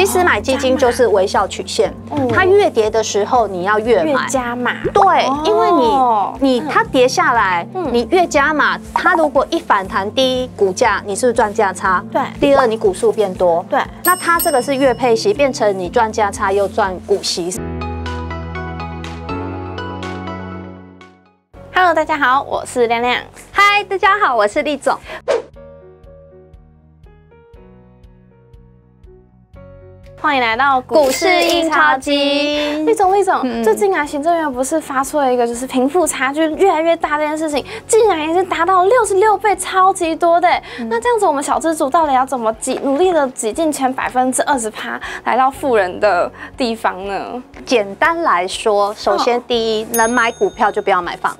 其实买基金就是微笑曲线，它越跌的时候你要越买加码。对，因为你你它跌下来，你越加码，它如果一反弹，第一股价你是不是赚价差？对。第二你股数变多，对。那它这个是月配息，变成你赚价差又赚股息。Hello，大家好，我是亮亮。嗨，大家好，我是丽总。欢迎来到股市印钞机。魏总，魏总，最近啊，行政院不是发出了一个就是贫富差距越来越大这件事情，竟然已经达到六十六倍，超级多的。那这样子，我们小资主到底要怎么挤，努力的挤进前百分之二十趴，来到富人的地方呢？简单来说，首先第一，能买股票就不要买房。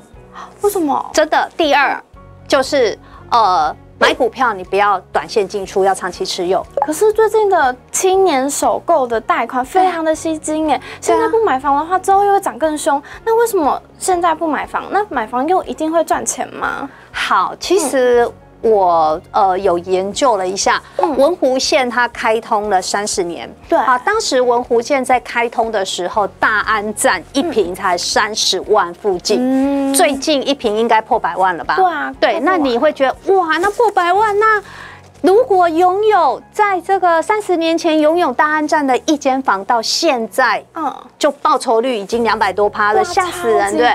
为什么？真的。第二，就是呃。买股票你不要短线进出，要长期持有。可是最近的青年首购的贷款非常的吸金哎，现在不买房的话，之后又会涨更凶。那为什么现在不买房？那买房又一定会赚钱吗？好，其实。我呃有研究了一下，文湖线它开通了三十年，对啊，当时文湖线在开通的时候，大安站一平才三十万附近，最近一平应该破百万了吧？对啊，对，那你会觉得哇，那破百万那。如果拥有在这个三十年前拥有大安站的一间房，到现在，嗯，就报酬率已经两百多趴了，吓死人，对。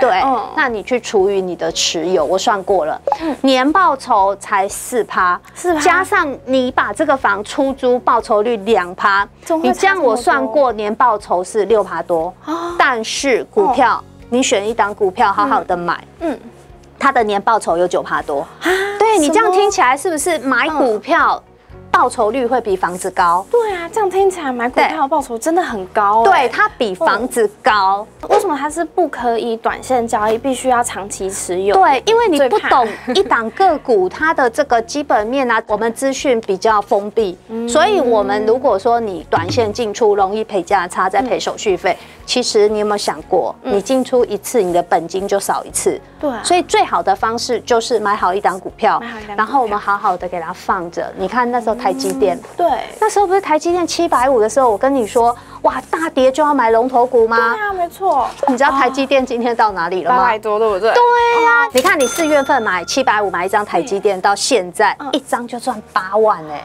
对，那你去除以你的持有，我算过了，年报酬才四趴，四趴，加上你把这个房出租，报酬率两趴，你这样我算过，年报酬是六趴多，但是股票，你选一档股票，好好的买，嗯。它的年报酬有九趴多，对你这样听起来是不是买股票？报酬率会比房子高，对啊，这样听起来买股票报酬真的很高，对，它比房子高。为什么它是不可以短线交易，必须要长期持有？对，因为你不懂一档个股它的这个基本面啊，我们资讯比较封闭，所以我们如果说你短线进出容易赔价差，再赔手续费，其实你有没有想过，你进出一次，你的本金就少一次？对，所以最好的方式就是买好一档股票，然后我们好好的给它放着。你看那时候。台积电，对，那时候不是台积电七百五的时候，我跟你说，哇，大跌就要买龙头股吗？对啊，没错。你知道台积电今天到哪里了吗？八百多，对不对？对呀，你看你四月份买七百五买一张台积电，到现在一张就赚八万哎。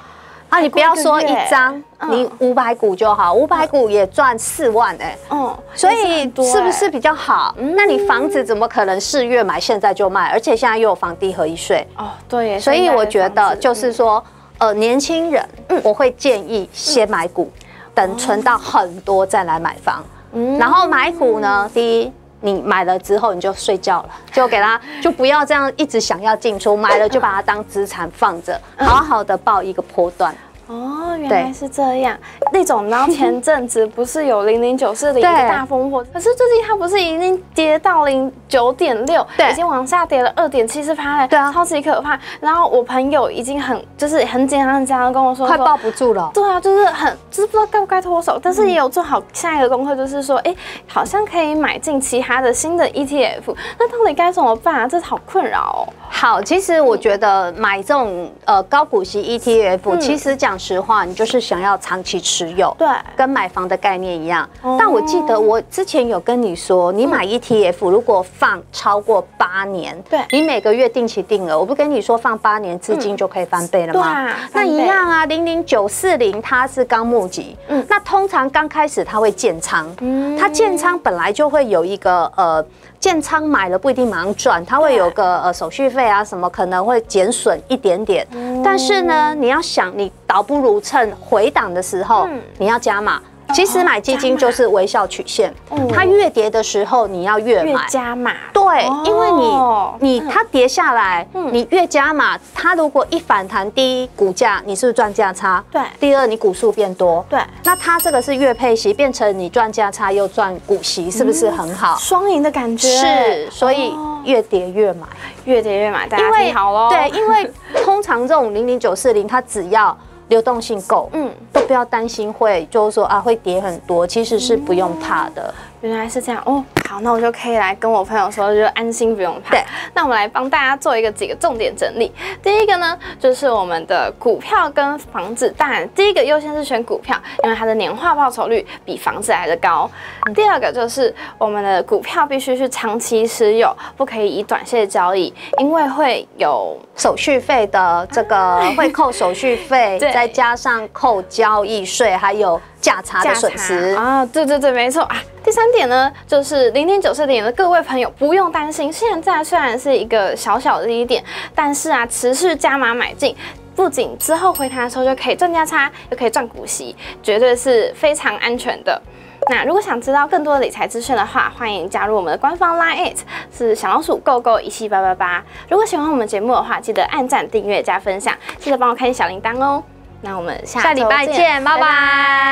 啊，你不要说一张，你五百股就好，五百股也赚四万哎。嗯，所以是不是比较好？那你房子怎么可能四月买现在就卖？而且现在又有房地合一税哦，对。所以我觉得就是说，呃，年轻人，我会建议先买股，等存到很多再来买房。嗯，然后买股呢，第一。你买了之后你就睡觉了，就给他就不要这样一直想要进出，买了就把它当资产放着，好好的报一个波段。哦，原来是这样。那种，然后前阵子不是有零零九四的一个大风波，可是最近它不是已经跌到零九点六，已经往下跌了二点七四趴了，对啊，超级可怕。然后我朋友已经很就是很紧张这样跟我说，快抱不住了。对啊，就是很就是不知道该不该脱手，但是也有做好下一个功课，就是说，哎，好像可以买进其他的新的 ETF，那到底该怎么办啊？这好困扰哦。好，其实我觉得买这种呃高股息 ETF，其实讲实话，你就是想要长期持有，对，跟买房的概念一样。但我记得我之前有跟你说，你买 ETF 如果放超过八年，对，你每个月定期定额，我不跟你说放八年资金就可以翻倍了吗？那一样啊，零零九四零它是刚募集，嗯，那通常刚开始它会建仓，嗯，它建仓本来就会有一个呃。建仓买了不一定马上赚，它会有个呃手续费啊什么，可能会减损一点点。但是呢，你要想，你倒不如趁回档的时候，你要加码。其实买基金就是微笑曲线，它越跌的时候你要越买加码。对，因为你你它跌下来，你越加码，它如果一反弹，第一股价你是不是赚价差？对。第二你股数变多，对。那它这个是月配息，变成你赚价差又赚股息，是不是很好？双赢的感觉。是，所以越跌越买，越跌越买，大家听好喽。对，因为通常这种零零九四零，它只要。流动性够，嗯，都不要担心会，就是说啊会跌很多，其实是不用怕的。原来是这样哦。好，那我就可以来跟我朋友说，就安心不用怕。对，那我们来帮大家做一个几个重点整理。第一个呢，就是我们的股票跟房子，当然第一个优先是选股票，因为它的年化报酬率比房子来的高。第二个就是我们的股票必须是长期持有，不可以以短线交易，因为会有手续费的这个 会扣手续费，再加上扣交易税，还有。价差的损失啊，对对对，没错啊。第三点呢，就是零点九四点的各位朋友不用担心，现在虽然是一个小小的低点，但是啊，持续加码买进，不仅之后回弹的时候就可以赚价差，又可以赚股息，绝对是非常安全的。那如果想知道更多的理财资讯的话，欢迎加入我们的官方 Line，是小老鼠 Go Go 一七八八八。如果喜欢我们节目的话，记得按赞、订阅、加分享，记得帮我开小铃铛哦。那我们下礼拜见，拜拜。